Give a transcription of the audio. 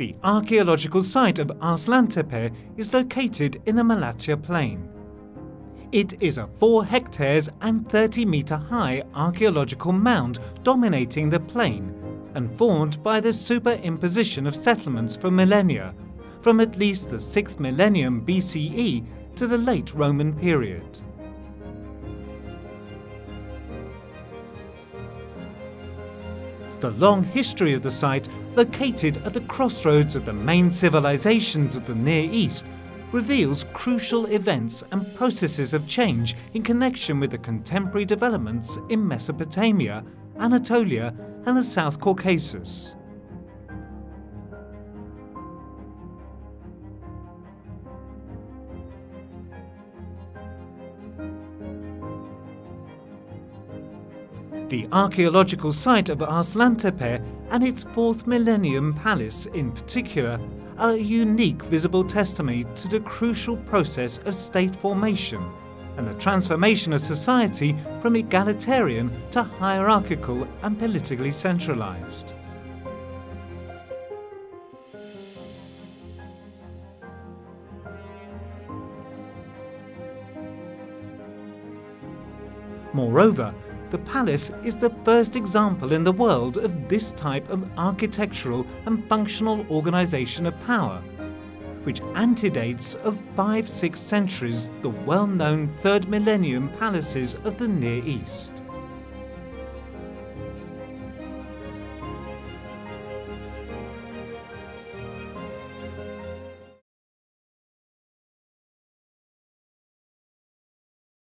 The archaeological site of Arslantepe is located in the Malatya Plain. It is a 4 hectares and 30 metre high archaeological mound dominating the plain and formed by the superimposition of settlements for millennia, from at least the 6th millennium BCE to the late Roman period. The long history of the site, located at the crossroads of the main civilizations of the Near East, reveals crucial events and processes of change in connection with the contemporary developments in Mesopotamia, Anatolia, and the South Caucasus. The archaeological site of Arslantepe and its 4th millennium palace in particular are a unique visible testimony to the crucial process of state formation and the transformation of society from egalitarian to hierarchical and politically centralized. Moreover, the palace is the first example in the world of this type of architectural and functional organization of power, which antedates of 5-6 centuries the well-known third millennium palaces of the Near East.